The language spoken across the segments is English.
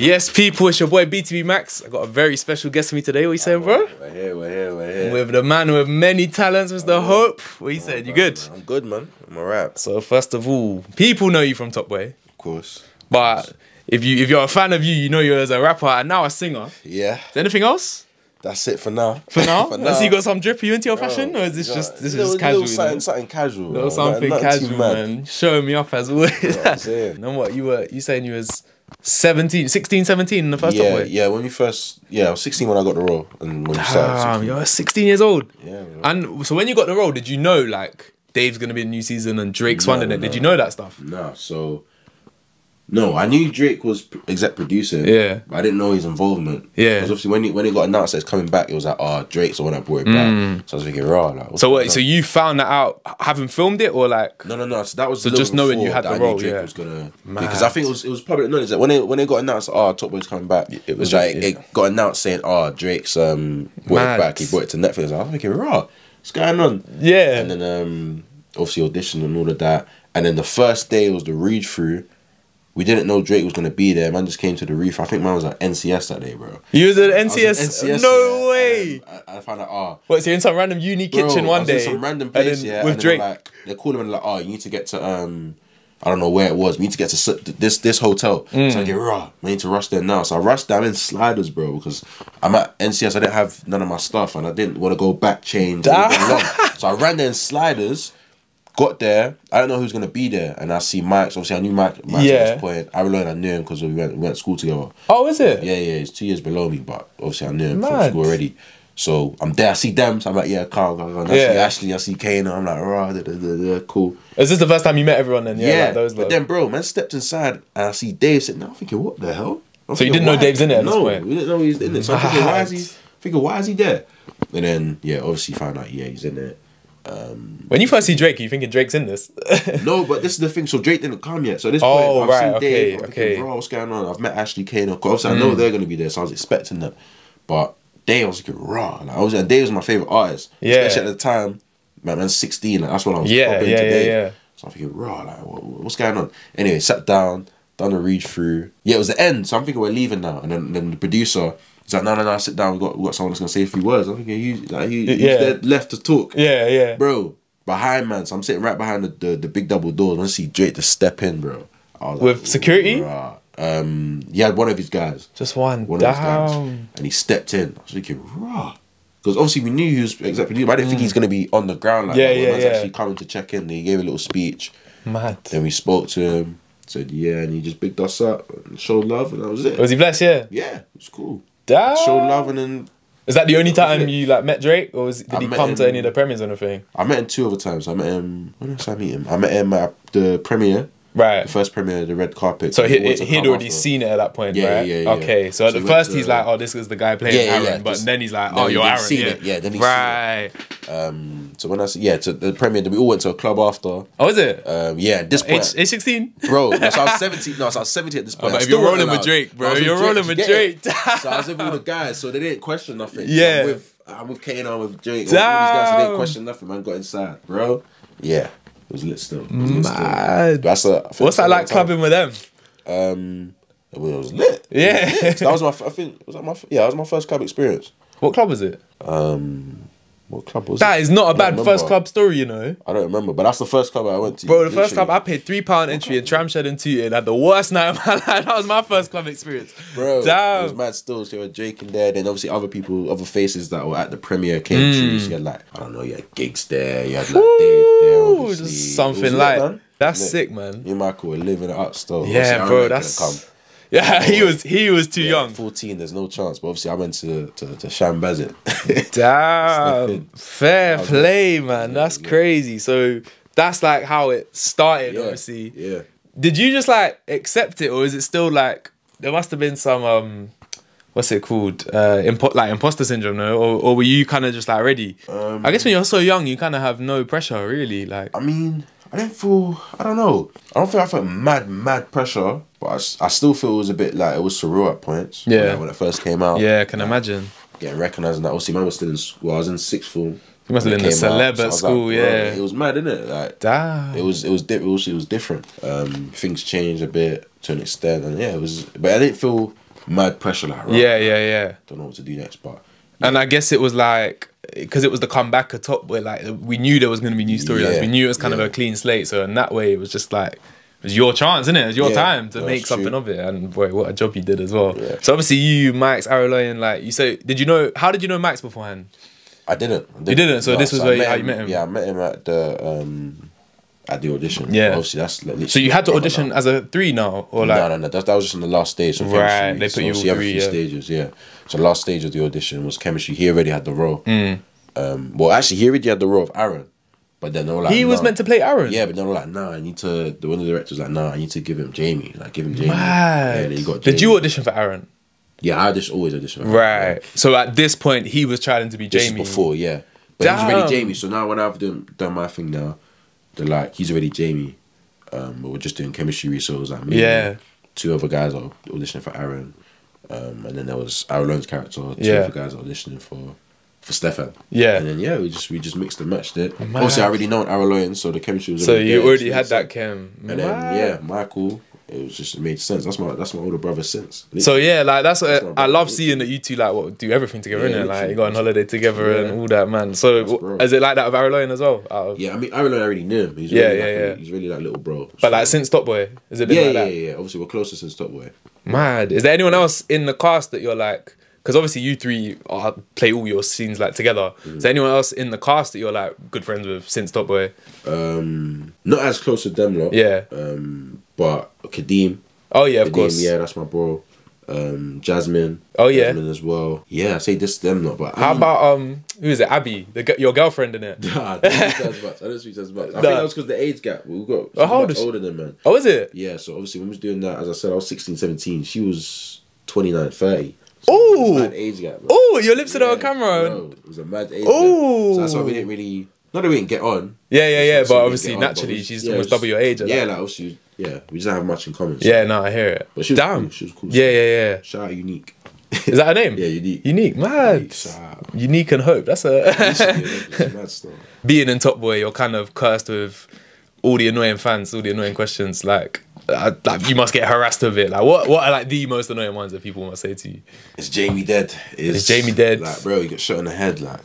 Yes, people, it's your boy BTB Max. I got a very special guest for me today. What are you saying, bro? We're here, we're here, we're here. With the man with many talents, Mr. Oh, Hope. What are you oh, saying? You good? I'm good, man. I'm alright. So first of all, people know you from Top Boy, Of course. but if you if you're a fan of you, you know you as a rapper and now a singer. Is Yeah, there anything else that's it for now. for now? for Let's see, you got some drip you into your fashion, or is this Yeah, just this is little- just casual? Little you something, know? something casual. Little man. something casual, man. Showing me off as always. what I'm saying. and what you were you saying you was 17, 16, 17 in the first Yeah, yeah. When we first, yeah, I was 16 when I got the role, and when we started. 16. you're 16 years old. Yeah. And so when you got the role, did you know like Dave's gonna be in the new season and Drake's No, funding it? Did you know that stuff? Nah, so no, I knew Drake was p- exec producer. Yeah. but I didn't know his involvement. Yeah. 'Cause obviously when he when it got announced that it's coming back, it was like, oh, Drake's the one that brought it back. So I was thinking, raw. Like, what's Mm. So going what? So you found that out having filmed it, or like? No, no, no. So that was So just knowing you had the role, Drake yeah. was gonna Mad. because I think it was it was public knowledge that when it when it got announced, oh, Top Boy's coming back. it It was was like yeah. it got announced saying, oh, Drake's um brought Mad. it back. He brought it to Netflix. I was thinking, raw, what's going on? Yeah. And then um obviously audition and all of that. And then the first day was the read through. We didn't know Drake was gonna be there. Man just came to the reef. I think man was at NCS that day, bro. you was at I was at NCS? no yeah, way. I, I found out, oh, What? So you're in some random uni kitchen Bro, I one day, some random and place, yeah, with and Drake. they're like they call him and like, oh, you need to get to um, I don't know where it was. We need to get to this this hotel. Mm. So I get raw. We need to rush there now. So I rushed down in sliders, bro, because I'm at NCS. I didn't have none of my stuff, and I didn't want to go back change. so I ran there in sliders. Got there, I don't know who's gonna be there, and I see Mike's. Obviously, I knew Mike. Mike Yeah. at this point. I really I knew him because we went we went to school together. oh, is it? Yeah, yeah, he's two years below me, but obviously I knew him Mad. from school already. So I'm there, I see them, so I'm like, yeah, Carl, Carl. I Yeah. see Ashley, I see Kane, I'm like, rah, da, da, da, cool. Is this the first time you met everyone then? Yeah. Yeah, like those but then, bro, man stepped inside and I see Dave sitting there. I'm thinking, what the hell? I'm So you didn't know why- Dave's in this no, we didn't know he's in it. So I'm thinking, why is he? Thinking, why is he there? And then, yeah, obviously found out, yeah, he's in it. when you first see Drake, you thinking Drake's in this? No, but this is the thing. So Drake didn't come yet. So at this Oh, point, I've right, seen okay, Dave. I'm okay. Mm. thinking, bro, what's going on? I've met Ashley Kane. Of course, obviously, I know they're going to be there, so I was expecting that. But Dave, I was like, raw. Like, I was, and Dave was my favorite artist. Yeah. Especially at the time, man, man's 16. Like, that's when I was Yeah, yeah, yeah, Dave. yeah. So I'm thinking, raw, like, what, what's going on? Anyway, sat down, done a read through. Yeah, it was the end. So I'm thinking we're leaving now. And then, then the producer, he's like, no, no, no, sit down. We got, we got someone that's going to say a few words. I'm thinking, he, like, he, he's Yeah. left to talk yeah, yeah. bro. Behind man, so I'm sitting right behind the, the, the big double doors. When I see Drake to step in, bro. With security? "Rah." Um, he had one of his guys, Just one. one of his guys, and he stepped in. I was thinking, raw, because obviously we knew he was exactly. But I didn't think he's gonna be on the ground like Mm. Yeah, that. Yeah, yeah. Actually coming to check in, he gave a little speech. Mad. Then we spoke to him. Said yeah, and he just bigged us up and showed love, and that was it. Was he blessed? Yeah. yeah, it was cool. Damn. Showed love, and then Is that the only time you like met Drake, or was, did I he come to any of the premieres or anything? I met him two other times. I met him. When did I meet him? I met him at the premiere. Right. the first premiere, the red carpet. So he, he'd already after. seen it at that point, Yeah, right? yeah, yeah. Okay, so at the first to- he's like, "Oh, this is the guy playing Yeah, Aaron," yeah, but just- then he's like, "Oh, he you're Aaron." see yeah. it. Yeah, then he seen it. right. Um, so when I s- yeah to the premiere, we all went to a club after. Oh, is it? Um, yeah, at this point, age sixteen. bro. No, so I was seventeen. No, so I was seventeen at this point. but if you're rolling with. Drake, bro, you're rolling with you get it? Drake. so I was with all the guys, so they didn't question nothing. Yeah. I'm with I'm with Kane, I'm with Drake. All these guys, they didn't question nothing. Man, got inside, bro. Yeah, it was lit still. It was lit. Mad. That's a, I What's that a like time. clubbing with them? Um, it was lit. Yeah. that was my. I think was that my. Yeah, that was my first club experience. What club was it? Um, what club was That it? is not a bad remember. first club story, you know. I don't remember, but that's the first club I went to. Bro, the first club I paid three pound entry and Tramshed and Tooting had the worst night of my life. That was my first club experience. Bro, Damn. it was mad still. So you had Drake in there, then obviously other people, other faces that were at the premiere came through. Hmm. So you had like, I don't know, you had Giggs there, you had like Dave there, obviously. just something like man. that's Lit. sick, man. Me and Michael were living it up still. Yeah, Obviously, bro, that's come. Yeah. He was he was too Yeah, young. 14, there's no chance. But obviously I went to to, to Shambazit. Damn, fair play, man. That's yeah. crazy. So that's like how it started. yeah. Obviously, Yeah. did you just like accept it, or is it still like there must have been some um, what's it called, uh, impo- like imposter syndrome, no? Or or were you kind of just like ready? Um, I guess when you're so young, you kind of have no pressure, really. Like, I mean, I didn't feel. I don't know. I don't feel I felt mad, mad pressure, but I, I still feel it was a bit like it was surreal at points. Yeah. Like, when it first came out. yeah, I can imagine. Getting recognised and that. Obviously, man was still in school. I was in sixth form. You must have been it the came out. celeb So I at was school, bro, yeah. It was mad, innit? it? Like Damn. it was. It was. It was. It was different. Um, things changed a bit to an extent, and yeah, it was. But I didn't feel. mad pressure. Like, right, Yeah, yeah, yeah. Don't know what to do next, but And I guess it was like because it was the comeback at top where like we knew there was going to be new storylines. Yeah, we knew it was kind yeah. of a clean slate. So in that way, it was just like it was your chance, isn't it? It was your Yeah, time to make something true. of it. And boy, what a job you did as well. Yeah. So obviously you, Max, Araloyin, like you say, did you know? How did you know Max beforehand? I didn't. I You didn't? So this was I where you- met how you met him? Yeah, I met him at the um at the audition. Yeah. obviously that's like, So you had to audition now. as a three now, or like no, no, no. That, that was just in the last stage. So Right, they put so you all obviously you have a three, yeah. stages. Yeah. So last stage of the audition was chemistry. He already had the role. Mm. Um, well, actually, he already had the role of Aaron, but then they were like, he was nah. meant to play Aaron. Yeah, but then they were like, nah, I need to. The one of the directors was like, nah, I need to give him Jamie. Like, give him Jamie. Mad. Yeah, then got Did you audition for Aaron? Yeah, I just always audition. for him. Right. Yeah. So at this point, he was trying to be This Jamie. is before, yeah. But he's Damn. already Jamie. So now when I've done, done my thing now, they're like, he's already Jamie. Um, but we're just doing chemistry, so it like me Yeah. two other guys are auditioning for Aaron. Um, and then there was Araloyin's character, two Yeah. other guys auditioning for for Stefan. Yeah. And then yeah, we just we just mixed and matched it. Mad. Obviously I already know Araloyin, so the chemistry was So already you there, already had that chem. And then Mad. yeah, Michael, it was just it made sense. That's my that's my older brother since. So yeah, like that's, That's what I love seeing that you two like what do everything together, Yeah, innit? Like you go on holiday together Yeah. and all that, man. So is it like that with Araloyin as well? Of- yeah, I mean Araloyin I already knew him. He's Yeah, really yeah, like yeah. he's really like little bro. But So- like since Top Boy, is it been yeah, like yeah, that? yeah, yeah. Obviously we're closer since Top Boy. Mad. Is there anyone else in the cast that you're like? Because obviously you three are, play all your scenes like together. Mm. Is there anyone else in the cast that you're like good friends with since Top Boy? Um, not as close with them lot. Yeah. Um, but Kadeem. Oh yeah, of Kadeem, course. Yeah, that's my bro. Um, Jasmine. Oh, yeah. Jasmine as well. Yeah, I say this them not, but How about um who is it? Abby, the, g- your girlfriend in it. Nah, I don't speak as much. I don't speak as much. I Nah. think that was because the age gap. We got Oh, how old much is older than man. Oh, is it? Yeah, so obviously when we was doing that, as I said, I was 16, 17. She was 29, 30. Mad age gap. bro. Oh, your lips are on camera. bro, it was a mad age gap. So that's why we didn't really. Not that we didn't get on. Yeah, yeah, yeah. But obviously, on, naturally, but we- she's yeah, almost was- double your age. Yeah, that. like obviously, yeah, we just don't have much in common. so- Yeah, no, I hear it. But she was Damn. cool. She was cool. Yeah, yeah, yeah. Shout out Unique. Is that her name? Yeah, Unique. Unique, mad. Out. Unique and hope. That's a It's mad stuff. being in Top Boy. You're kind of cursed with all the annoying fans, all the annoying questions. Like, uh, like you must get harassed of it. Like, what what are like the most annoying ones that people must say to you? Is Jamie dead? Is, Is Jamie dead? Like, bro, you get shot in the head. Like,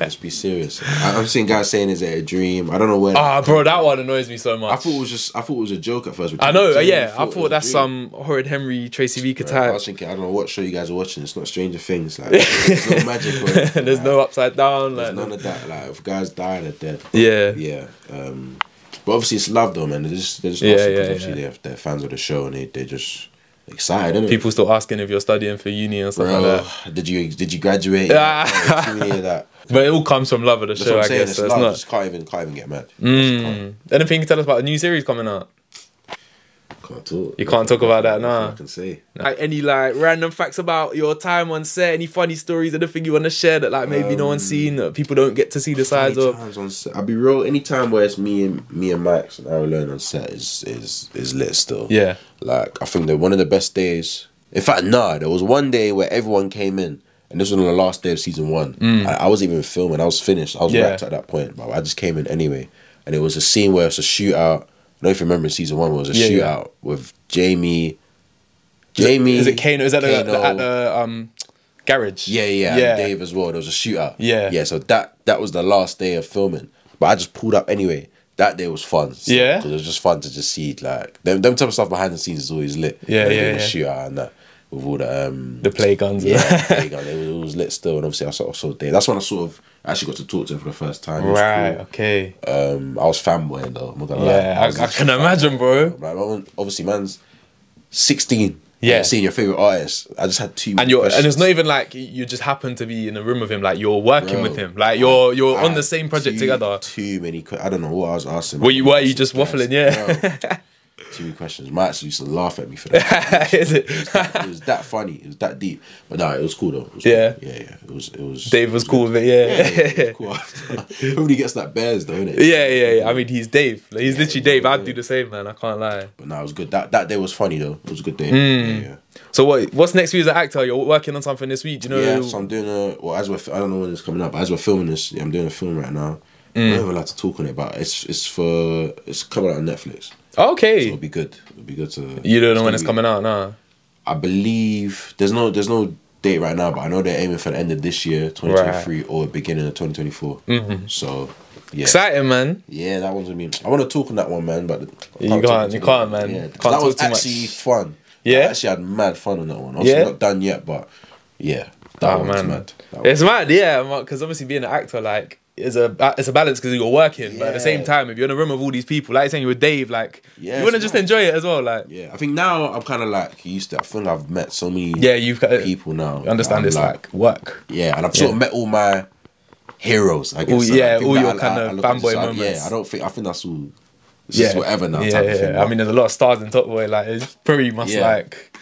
let's be serious. I, I'm seeing guys saying, "Is it a dream?" I don't know where. Ah, bro, that one annoys me so much. I thought it was just. I thought it was a joke at first. I know, Genuinely yeah. I thought that's some horrid Henry Tracy Beaker I type. was thinking, I don't know what show you guys are watching. It's not Stranger Things. Like, there's no magic. Anything, There's like, no upside down. There's Like, none of that. Like, if guys die, they're dead. yeah. Yeah. Um, but obviously, it's love though, man. They're just, they're just Yeah, awesome yeah, obviously yeah. they're, they're fans of the show and they they're just excited. People still asking if you're studying for uni and stuff like that. did you did you graduate? Ah. Yeah, too many of that. But it all comes from love of the That's show, I guess. It's So it's love. not. Just can't even can't even get mad. Mm. Anything you can tell us about the new series coming out? Can't talk. You can't talk about that, Nothing nah. I can say. Like any like random facts about your time on set, any funny stories, anything you want to share that like maybe no one's seen, that people don't get to see the sides Funny of. times on set. I'll be real. Any time where it's me and me and Max and Araloyin on set is is is lit still. Yeah. Like I think that one of the best days. In fact, nah, there was one day where everyone came in, and this was on the last day of season one. I, I wasn't even filming; I was finished. I was Mm. Yeah. wrapped at that point, but I just came in anyway. And it was a scene where it's a shootout. I don't know if you remember in season one, it was a Yeah, yeah. shootout with Jamie. Jamie. Is it Kano? Is that the, the, at the um garage? Yeah, yeah, yeah. and Dave as well. There was a shootout. Yeah. yeah. So that that was the last day of filming, but I just pulled up anyway. That day was fun. So, Yeah? 'cause it was just fun to just see like them. Them type of stuff behind the scenes is always lit. Yeah, yeah, yeah. Shootout and that with all the um. The play guns. yeah, you go. It was, it was lit still, and obviously I saw, I saw Dave. That's when I sort of actually got to talk to him for the first time. Right. cool. Okay. Um, I was fanboying though. I'm not gonna lie. Yeah, I, was I can imagine, bro. Like, obviously, man's sixteen. Yeah. seeing your favorite artist. I just had two. And you're and it's not even like you just happen to be in a room with him. Like you're working Bro, with him. Like you're you're I on the same project too- together. Too many. I don't know what I was asking. Were you- were you just waffling? Yeah. Too many questions. Max used to laugh at me for that. Is it? it was that funny. It was that deep. But no, it was cool though. It was Yeah. cool. yeah, yeah. It was. It was. Dave was it cool with it. Yeah, Yeah. yeah, it was cool. Everybody gets that bears though, innit? Yeah, yeah, yeah. I mean, he's Dave. Like, he's Yeah, literally Dave. I'd do the same, man. I can't lie. But no, it was good. That that day was funny though. It was a good day. Mm. Yeah. So what? What's next for you as an actor? You're working on something this week. Do you know? Yeah, so I'm doing a well as we're I don't know when it's coming up, but as we're filming this, yeah, I'm doing a film right now. Mm. I'm not even allowed to talk on it, but it's it's for it's coming out on Netflix. Okay. So it'll be good. It'll be good to. you don't know when it's be- coming out, nah. I believe there's no there's no date right now, but I know they're aiming for the end of this year, 2023, or beginning of 2024. Mm-hmm. So yeah, Exciting, man. yeah, that one's gonna be. I want to talk on that one, man, but I You can't- you can't, man. Yeah, Can't that was too much. actually fun. Yeah? I actually had mad fun on that one. Obviously Yeah? not done yet, but yeah, that Oh one was man, mad. One- it's mad, yeah. Because obviously being an actor, like, is a it's a balance because you're working, but at the same time, if you're in a room with all these people, like you're saying, you're with Dave, like, Yeah, you want to just enjoy it as well, like. Yeah, I think now I'm kind of like used to. I think I've met so many Yeah, you've got people now. You understand this like, work. yeah, and I've sort of met all my heroes. I guess. All- So yeah, I all your I- kind I of fanboy moments. Yeah, I don't think I think that's all. It's yeah, just whatever now. Yeah, type yeah. of thing, I mean, there's a lot of stars in Top Boy. Like, it's pretty must Yeah. like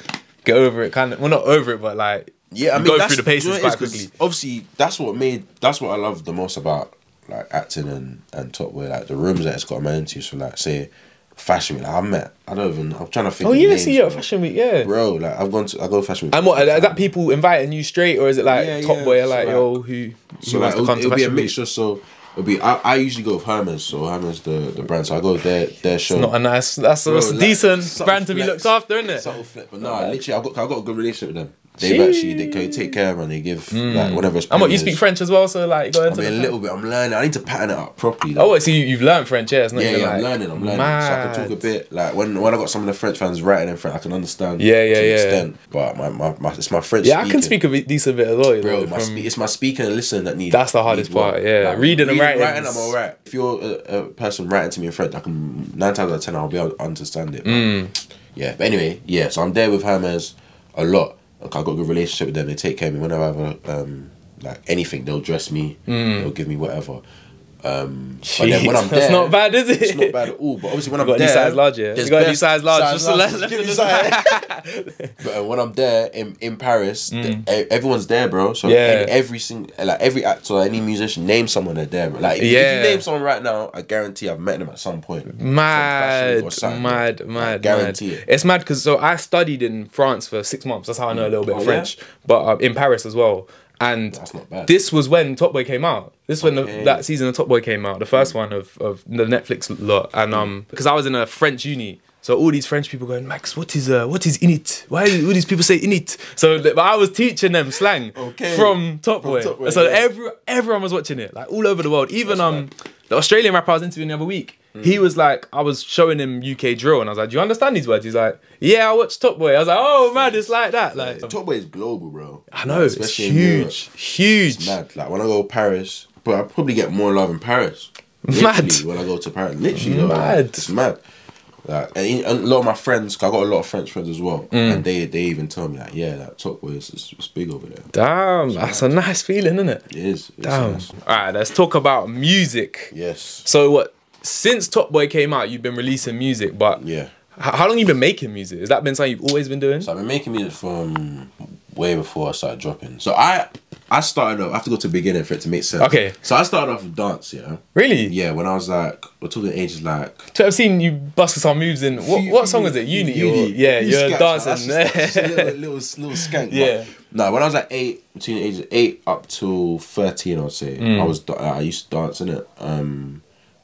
get over it, kind of. Well, not over it, but like, yeah, I mean, go that's- through the paces you know quite quickly. Obviously, that's what made. That's what I love the most about like acting and and top boy. Like the rooms that it's got me into. So like, say, fashion week. Like I met. I don't even. I'm trying to think. Oh of yeah, names, see you at bro. Fashion Week, yeah. Bro, like I've gone to I go fashion week. And what is that? People inviting you straight, or is it like Yeah, Top yeah, Boy? so Like, like- yo, who, who So wants like, to it'll, come it'll be a Fashion Week? mixture. So it'll be. I, I usually go with Hermes. So Hermes the the brand. So I go with their their show. It's Not a nice. That's a Bro, that's a like, decent brand to be looked after, isn't it? Subtle flip, but no, literally, I've got I've got a good relationship with them. They've actually they, they take care of and they give like whatever. it's And what you speak French as well, so like you go I mean, a little bit. I'm learning. I need to pattern it up properly. Oh, wait, so you, you've learned French, yeah? It's not yeah, yeah. like, I'm learning. I'm learning. So I can talk a bit. Like when when I got some of the French fans writing in French, I can understand. Yeah, yeah, to an yeah. Extent, but my, my, my it's my French. Yeah, I can speak a bit, decent bit as well. you Bro, know, my from- spe- it's my speaking and listening that needs. That's the hardest need work. part, yeah. Reading and writing writing, I'm alright. If you're a, a person writing to me in French, I can nine times out of ten I'll be able to understand it. but- Mm. Yeah, but anyway, yeah. So I'm there with Hermes a lot. Like I've got a good relationship with them. They take care of me whenever I have a, um like anything. They'll dress me. They'll give me whatever. Um, but then when I'm Mm. There, that's not bad, is it? It's not bad at all. But obviously when I'm got there, size large, yeah? You got any size large, just large, give left me size. But uh, when I'm there in, in Paris, th- e- everyone's there, bro. So Mm. Yeah. every single like every actor, any musician, name someone they're there. Bro. Like if, if Yeah. you name someone right now, I guarantee I've met them at some point. Mad, something, bro. mad, I mad, guarantee mad. it. It's mad because so I studied in France for six months. That's how I know a little bit Oh, of yeah? French, but um, in Paris as well. And bad. this was when Top Boy came out. This when the, that season of Top Boy came out, the first one of, of the Netflix lot. And um, because I was in a French uni, so all these French people going, Max, what is uh, what is in it? Why do these people say in it? So but I was teaching them slang Okay. from Top From Boy. Top Boy, so yeah. every everyone was watching it, like all over the world. Even That's um, mad. the Australian rapper I was interviewing the other week. He was like, I was showing him UK drill, and I was like, "Do you understand these words?" He's like, "Yeah, I watch Top Boy." I was like, "Oh man, it's like that." Like, Top Boy is global, bro. I know it's in Europe. huge, huge. It's mad. Like when I go to Paris, but I probably get more love in Paris. Mad. When I go to Paris, literally, though, like, Mad. it's mad. Like, and a lot of my friends, I got a lot of French friends as well, Mm. and they they even tell me like, yeah, that Top Boy is, is, is big over there. Damn, that's a nice feeling, isn't it? It is. It's Damn. nice. All right, let's talk about music. Yes. So what? Since Top Boy came out, you've been releasing music, but Yeah. how long you been making music? Has that been something you've always been doing? So I've been making music from way before I started dropping. So I I started off. I have to go to the beginning for it to make sense. Okay. So I started off with dance. Yeah. Really? Yeah. When I was like, we're talking ages like So I've seen you busting some moves in. What, what song is it? Uni. or, yeah, you're dancing. like, just- a little, little, little skank. Yeah. No, when I was like eight, between ages eight up to thirteen, I'd say Mm. I was I used to dance in it. Um,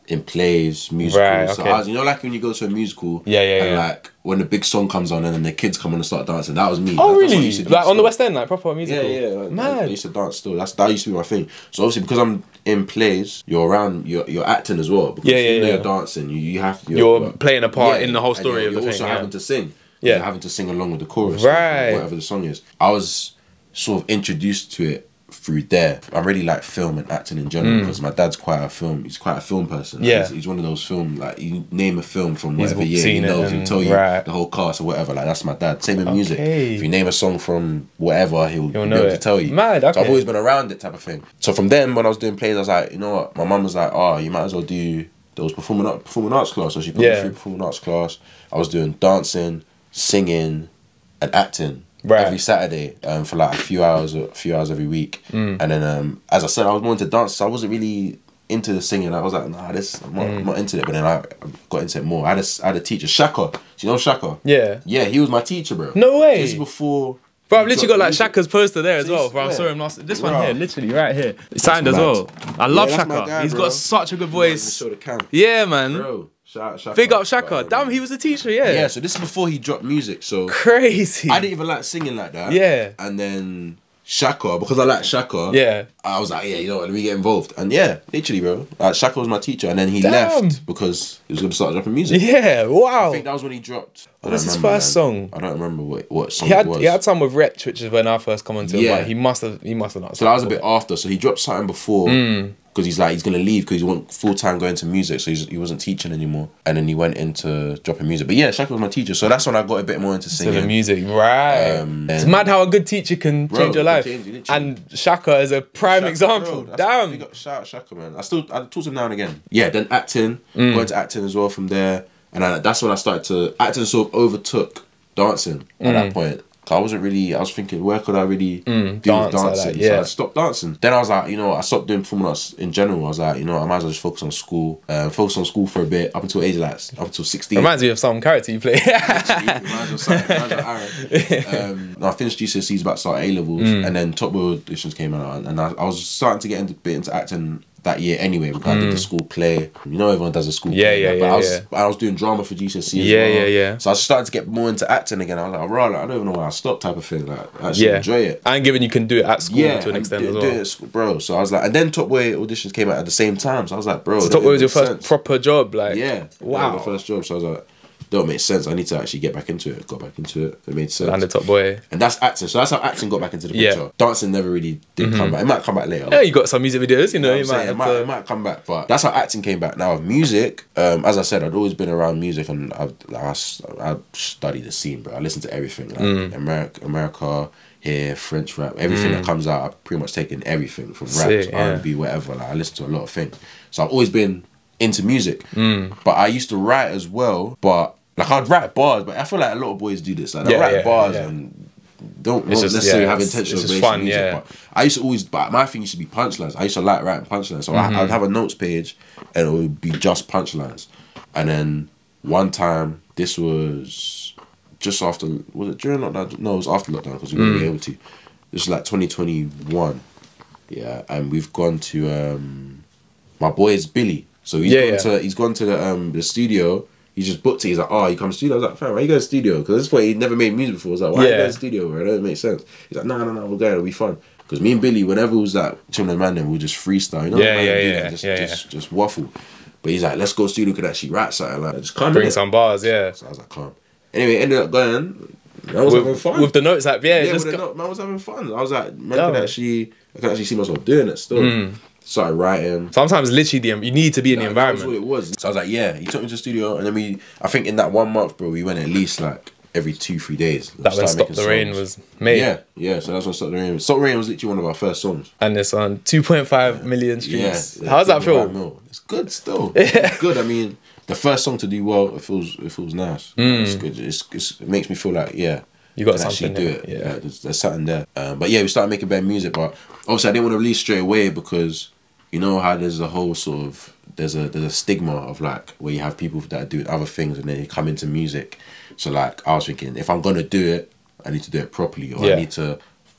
in plays, musicals. Right, So okay. I was, you know, like when you go to a musical, Yeah, yeah, and yeah. like when the big song comes on and then the kids come on and start dancing. That was me. oh really? Like on the. West End, like proper musical. Yeah, yeah. like, I Mad. used to dance still. That's that used to be my thing. So obviously because I'm in plays, you're around, you're you're acting as well. Because Yeah, yeah, even though yeah. you're dancing, you, you have You're playing a part in the whole story you're, of the you're thing, also yeah. having to sing. Yeah. You're having to sing along with the chorus, Right. whatever the song is. I was sort of introduced to it through there. I really like film and acting in general because my dad's quite a film. He's quite a film person. Mm. Yeah. he's, he's one of those film like you name a film from He's whatever year he knows. He'll tell you right. the whole cast or whatever. Like that's my dad. Same with music. If you name a song from whatever, he'll, he'll know be able it. to tell you. Mad, So. I've always been around it type of thing. So from then, when I was doing plays, I was like, you know what? My mum was like, oh, you might as well do. Was performing art, performing arts class, so she put Yeah. me through performing arts class. I was doing dancing, singing, and acting Right. every Saturday um, for like a few hours, a few hours every week. Mm. And then, um, as I said, I was more into dance. So I wasn't really into the singing. I was like, nah, this I'm not, I'm Mm. not into it. But then I, got into it more. I had a, I had a teacher, Shakka. Do you know Shakka? Yeah. Yeah, he was my teacher, bro. No way. This before. Bro, I've literally got like. Shakka's poster there as well. Bro, I saw him last. This one here, literally right here. Signed as well. I love Yeah, Shakka. guy, He's bro. got such a good voice. Show the cam. Yeah, man. Bro, Shout Shakka. Big up Shakka. But, Damn, he was a teacher. Yeah. Yeah, so this is before he dropped music. So Crazy. I didn't even like singing like that. Yeah. And then Shakka, because I like Shakka. Yeah. I was like, yeah, you know what, let me get involved. And yeah, literally, bro. Like Shakka was my teacher, and then he Damn. left because he was gonna start dropping music. Yeah. Wow. I think that was when he dropped. I was his first man. song? I don't remember what, what song He had it was. he had some with Wretch, which is when I first come onto him. Yeah. But he must have he must have not. so that was a bit after. So he dropped something before Mm. Because he's like he's gonna leave because he went full time going to music. So he's, he wasn't teaching anymore, and then he went into dropping music. But yeah, Shakka was my teacher, so that's when I got a bit more into to singing. the music, right? Um, it's mad how a good teacher can Bro, change your life. change and Shakka is a prime Shakka, example. bro, Damn. up- shout out Shakka, man. I still I talk to him now and again. Yeah, then acting, Mm. going to acting as well from there, and I, that's when I started to acting. Sort of overtook dancing at that point. I wasn't really. I was thinking, where could I really do Mm. dance like dancing? that, yeah. So I stopped dancing. Then I was like, you know, I stopped doing performing arts in general. I was like, you know, I might as well just focus on school. Uh, focus on school for a bit up until age like up until sixteen. Reminds me of some character you play. Reminds me of something, reminds me of Aaron. Um, no, I finished GCSEs about to start A levels, Mm. and then Top Boy auditions came out, and, I, I was starting to get into, bit into acting that year anyway because I did the school play. You know, everyone does a school Mm. Yeah, play, yeah, but yeah, I was yeah. I was doing drama for GCSE. As Yeah, well. yeah, yeah. So I started to get more into acting again. I was like, right, like, I don't even know why I stopped, type of thing. Like, I actually yeah. enjoy it. And given you can do it at school Yeah, to an extent do- as do well. it at school, bro. So I was like, and then Top Boy auditions came out at the same time. So I was like, bro, So Top was your doesn't first proper job, like Yeah. Wow. my first job. So I was like, don't make sense. I need to actually get back into it. Got back into it. It made sense. And the Top Boy. And that's acting. So that's how acting got back into the picture. Yeah. Mm-hmm. Dancing never really did come back. It might come back later. Yeah, you got some music videos, you know. You know what I'm saying? might, it, might, to- it might come back, but that's how acting came back. Now, with music, um, as I said, I'd always been around music, and I've, like, I, I study the scene, bro. I listen to everything, like Mm. America, America, here, French rap, everything that comes out. I've pretty much taken everything from rap Sick, to. R and B, whatever. Like I listen to a lot of things, so I've always been into music. Mm. But I used to write as well, but like I'd write bars, but I feel like a lot of boys do this. Like they Yeah, write yeah, bars yeah. and don't, It's don't just- necessarily have it's- intention it's of fun, music. yeah. But I used to always, but my thing used to be punchlines. I used to like writing punchlines, so Mm-hmm. I, I'd have a notes page, and it would be just punchlines. And then one time, this was just after, was it during lockdown? No, it was after lockdown because we weren't Mm. able to. This was like 2021, yeah, and we've gone to um, my boy is Billy, so he's Yeah, gone yeah. to he's gone to the um the studio. He just booked it. He's like, oh, you come to studio. I was like, fam, why you going to studio? Because this point he never made music before. I was like, why you Yeah. going to studio? Bro? It doesn't make sense. He's like, no, no, no, we're going. It'll be fun. Because me and Billy, whenever it was like chilling with man, then we would just freestyle. You know, Yeah, yeah, yeah, that, just, yeah, just, just waffle. But he's like, let's go studio. Could actually write something. Like, just come bring in. some bars, yeah. So I was like, calm. Anyway, ended up going. I was having With, fun. with the notes app, yeah. yeah, just with the go- note, man was having fun. I was like, man, could actually, I could actually see myself doing it still. Mm. Started writing. Sometimes literally the, you need to be in the That- That's environment. what it was. So I was like, yeah. He took me to the studio, and then we. I think in that one month, bro, we went at least like every two, three days. That when Stop the Rain was made. Yeah, yeah. So that's when Stop the Rain. Was. Stop the Rain was literally one of our first songs. And it's on 2.5 million Yeah. streams. yeah, How does that 2.5 feel? mil. It's good still. It's good. I mean, the first song to do well, it feels it feels nice. It's good. It's, it's, it makes me feel like yeah. Mm. You got I actually something do it. yeah. Yeah, there's, there's something there. Um, but yeah, we started making better music, but obviously I didn't want to release straight away because you know how there's a whole sort of there's a there's a stigma of like where you have people that doing other things and then they come into music. So like I was thinking, if I'm gonna do it, I need to do it properly, or Yeah. I need to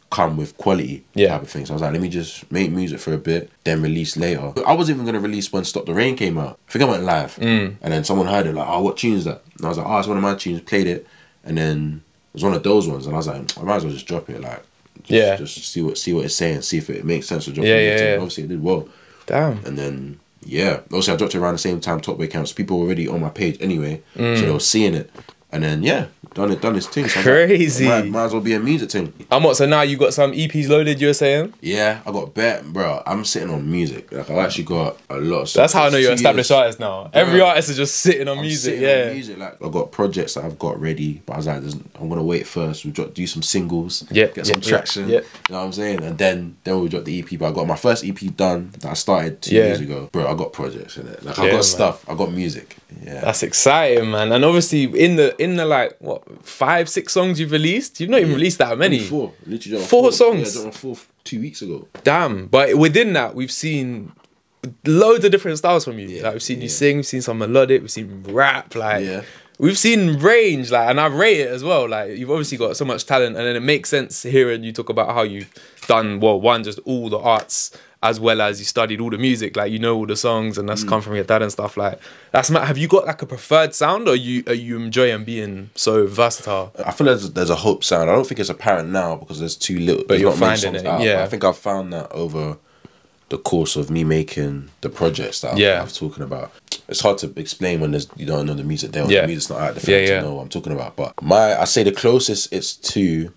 come with quality Yeah. type of thing. So I was like, let me just make music for a bit, then release later. I wasn't even gonna release when Stop the Rain came out. I think I went live, Mm. and then someone heard it like, oh, what tune is that? And I was like, oh, it's one of my tunes. Played it, and then it was one of those ones, and I was like, I might as well just drop it, like, just, Yeah. just see what see what it's saying, see if it makes sense to drop Yeah, yeah, yeah. Obviously, it did well, Damn. and then yeah, obviously I dropped it around the same time Top counts. People were already on my page anyway, Mm. so they were seeing it, and then yeah, done it, done this thing. So I like, Crazy. might, might as well be a music thing. And what? So now you got some EPs loaded. You were saying Yeah, I got bet, bro. I'm sitting on music. Like I've actually got a lot. Of that's how I know you're established artist now. Every artist is just sitting on I'm music. sitting Yeah. on music. Like I got projects that I've got ready, but I was like, I'm gonna wait first. We drop, do some singles, Yeah, get some yeah, traction. yeah. You know what I'm saying? And then then we drop the EP. But I got my first EP done that I started two Yeah. years ago, bro. I got projects in it. Like I got man. stuff. I got music. Yeah. That's exciting, man. And obviously, in the in the like what five six songs you've released, you've not even released that many. Four, literally Four four songs? Yeah, four two weeks ago. Damn. But within that, we've seen loads of different styles from you. Yeah, like we've seen you sing, we've seen some melodic, we've seen rap, like Yeah. we've seen range, like and I rate it as well. Like you've obviously got so much talent, and then it makes sense hearing you talk about how you've done well, one just all the arts as well as you studied all the music, like you know all the songs, and that's Mm. come from your dad and stuff. Like that's mad. Have you got like a preferred sound, or you are you enjoying being so versatile? I feel there's there's a hope sound. I don't think it's apparent now because there's too little. But you're finding it, yeah. I think I've found that over the course of me making the projects that Yeah. I was talking about. It's hard to explain when there's you don't know the music there. Or Yeah. The music's not out for Yeah, yeah. to know what I'm talking about. But my I say the closest it's to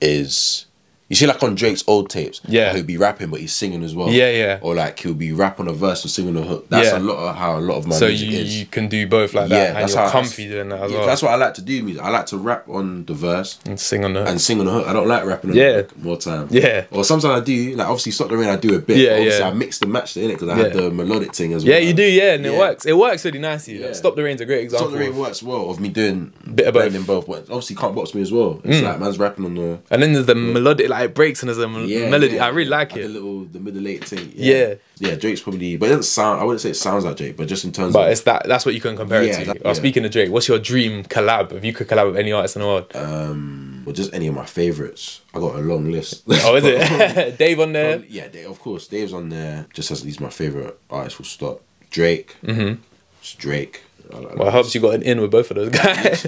is. You see, like on Drake's old tapes, Yeah. he'll be rapping, but he's singing as well. Yeah, yeah. Or like he'll be rapping a verse and singing a hook. That's Yeah. a lot of how a lot of my So music you, is. you can do both like that, and you're how- comfy doing that as yeah, well. That's what I like to do. Music. I like to rap on the verse and sing on the hook. and sing on the hook. I don't like rapping on Yeah. the hook more time. Yeah. Or sometimes I do. Like obviously, stop the rain. I do a bit. Yeah, obviously, yeah. I mix the match in it because I had the melodic thing as well. Yeah, you do, yeah, and it works. It works really nicely. Yeah. Stop the Rain's a great example. Stop the rain works well of me doing Bit of both. Mm. both. But obviously, can't box me as well. It's like man's rapping on the And then there's the melodic, like it breaks and there's a yeah, melody. yeah. I really like The it. little, the middle eight thing. Yeah. yeah. Drake's probably, but it doesn't sound. I wouldn't say it sounds like Drake, but just in terms But of it's that that's what you can compare Yeah, it to. that- Oh, yeah. Speaking of Drake, what's your dream collab? If you could collab with any artist in the world, um, or just any of my favorites. I got a long list. oh, is it Dave on there? Probably- yeah, Dave, of course. Dave's on there just as he's my favorite artist. Will stop. Drake. Mm-hmm. It's Drake. I like Well, it helps you got an in with both of those guys.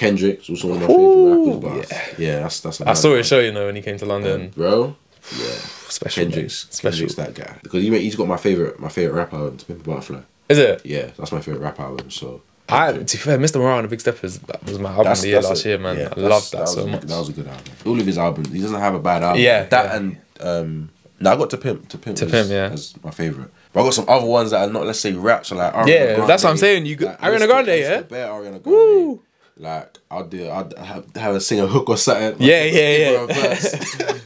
Yeah, it's something like. Kendrick's also one of my Ooh, favorite rappers. But yeah, that's that's. a I saw his show, you know, when he came to London. bro. Yeah, Special, Kendrick's man. special. Kendrick's that guy because he he's got my favorite my favorite rap album, Pimp a Butterfly. Is it? Yeah, that's my favorite rap album. So I, to be fair, Mr. Morale and the Big Steppers that was my album of the year last a- year, man. yeah, I loved that, was so a- much. That was a good album. All of his albums, he doesn't have a bad album. Yeah, that yeah. and um, no, I got to pimp to pimp To as, Pimp, yeah. as my favorite. But I got some other ones that are not let's say raps or like Ariana Yeah, Grande. that's what I'm saying, you got- I Ariana listen to- Grande, I yeah? to bare Ariana Grande. Woo! Like I'll do, I'll have, have her sing a hook or something. Yeah, yeah, yeah. a verse.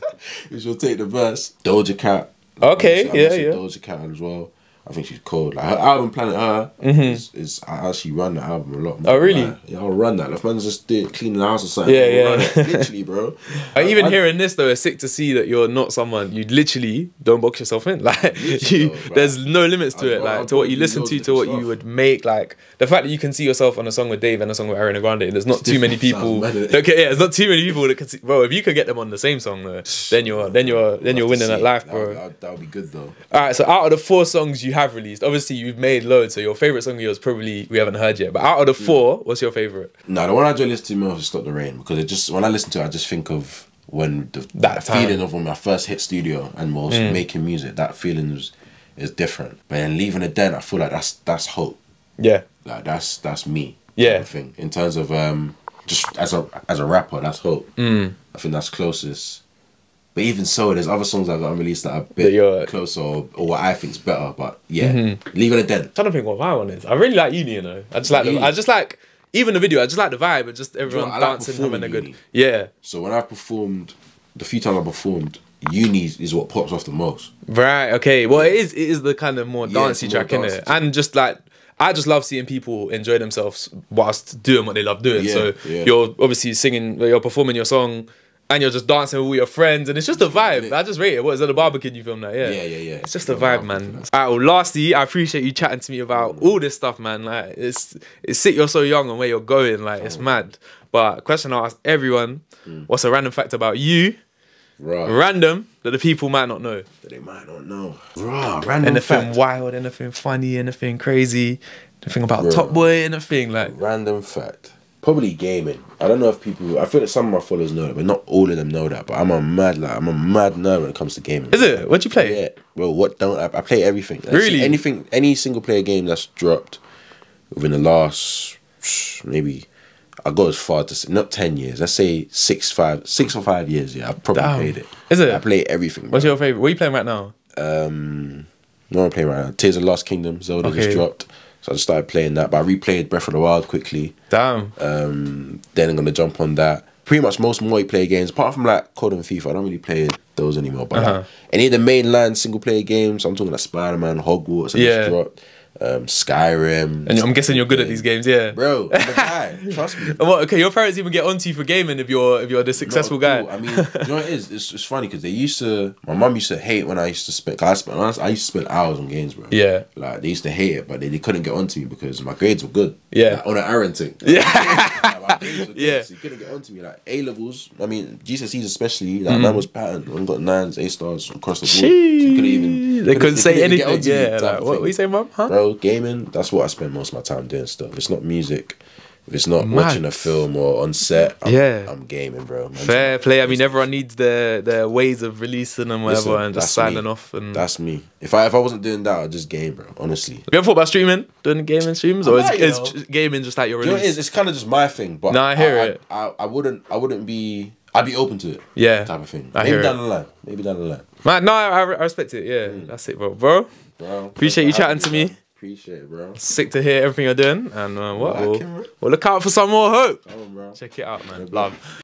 She'll take the verse. Doja Cat. Okay, yeah, yeah. Doja Cat as well. I think she's cold. Like her album Planet Her is, is I actually run the album a lot. Mm-hmm. Oh, really? Like, yeah, I'll run that. If man's just doing cleaning the house or something, Yeah, I'll yeah. it. Literally, bro. Uh, even I- hearing this though, it's sick to see that you're not someone you literally don't box yourself in. Like you, though, there's no limits to I'd it. Like to what you listen to, to what you would make. Like the fact that you can see yourself on a song with Dave and a song with Ariana Grande. There's not too many people. Okay, yeah, there's not too many people that can see. Bro, if you could get them on the same song though, then you're then you're then you're I'll have to winning at life, bro. That would be good though. All right, so out of the four songs you have released, obviously you've made loads. So your favorite song of yours probably we haven't heard yet. But out of the four, what's your favorite? No, the one I do listen to most is Stop the Rain because it just when I listen to it, I just think of when the That. Mm. feeling of when I first hit studio and was making music. That feeling is is different. But then leaving it then, I feel like that's that's hope. Yeah, Like that's that's me. Yeah. thing in terms of um just as a as a rapper, that's hope. Mm. I think that's closest. But even so, there's other songs that got unreleased that are a bit you're- closer or, or what I think's better. But yeah, Mm-hmm. leaving it then. trying to think what my one is. I really like Uni, you know. I just like the, I just like even the video. I just like the vibe. It's just everyone I like dancing, having a performing good. Uni. Yeah, So when I performed, the few times I performed, uni is what pops off the most. right. Okay. Well, it is. It is the kind of more Yeah, dancey more track in dancey it, track. and just like. I just love seeing people enjoy themselves whilst doing what they love doing. Yeah, so yeah. you're obviously singing, you're performing your song, and you're just dancing with all your friends, and it's just a vibe. I just rate it. What is that? A barbecue you filmed that? Yeah, Yeah, yeah, yeah. It's just a vibe, man. Alright, well, lastly, I appreciate you chatting to me about all this stuff, man. Like, it's it's sick. You're so young and where you're going, like, it's mad. But question I ask everyone: Hmm. What's a random fact about you? Right. Random that the people might not know. That they might not know. Raw, random Anything fact. wild, anything funny, anything crazy, anything about Bro. Top Boy, anything like. Random fact. Probably gaming. I don't know if people. I feel that some of my followers know that, but not all of them know that. But I'm a mad like I'm a mad nerd when it comes to gaming. Is it? What you play? Yeah. Well, what don't I, I play everything? Like, Really? Anything, any single player game that's dropped within the last maybe. I go as far to say, not ten years. Let's say six, five, six or five years. Yeah, I've probably Damn. played it. Is it? I play everything. What's your favorite? What are you playing right now? um no I'm playing right now. Tears of the Lost Kingdom, Zelda Okay. just dropped. So I just started playing that. But I replayed Breath of the Wild quickly. Damn. Um then I'm gonna jump on that. Pretty much most multiplayer games, apart from like COD and FIFA, I don't really play those anymore. But Uh-huh. like, any of the mainline single player games, I'm talking like Spider Man, Hogwarts, that Yeah. just dropped. Um Skyrim. and I'm guessing you're good at these games, yeah. Bro, I'm a guy. Trust me. What, okay, your parents even get onto you for gaming if you're if you're the successful guy. Not at all. I mean, you know what it is? It's, it's funny because they used to. My mum used to hate when I used to spend. Cause I spent. I used to spend hours on games, bro. Yeah. Like they used to hate it, but they, they couldn't get onto me because my grades were good. Yeah. Like, on an Aaron thing. Yeah. Like, my Yeah. So you couldn't get onto me. Like A levels, I mean GCSEs especially, like man was patterned and got nines, A stars across the board. So you couldn't even they couldn't say anything. Yeah, like, what, what you say, mum? Huh? Bro, gaming, that's what I spend most of my time doing stuff. It's not music. If it's not watching a film or on set, I'm, Yeah. I'm gaming, bro. Fair play. I mean, everyone needs their their ways of releasing and whatever, Listen, and just that's me. signing off. And That's me. If I if I wasn't doing that, I'd just game, bro. Honestly. Have you ever thought about streaming, doing gaming streams, or is, might, you is gaming just like your You know it is? It's kind of just my thing, but No, I hear I, it. I, I, wouldn't. I wouldn't be. I'd be open to it. Yeah. type of thing. I Maybe down it. the line. Maybe down the line. Man, no, I, I respect it. Yeah, that's it, bro. Bro, Bro, Appreciate you chatting to me. Appreciate it, bro. sick to hear everything you're doing, and uh, what? Like We'll, we'll look out for some more hope. Come on, bro. Check it out, man. Love.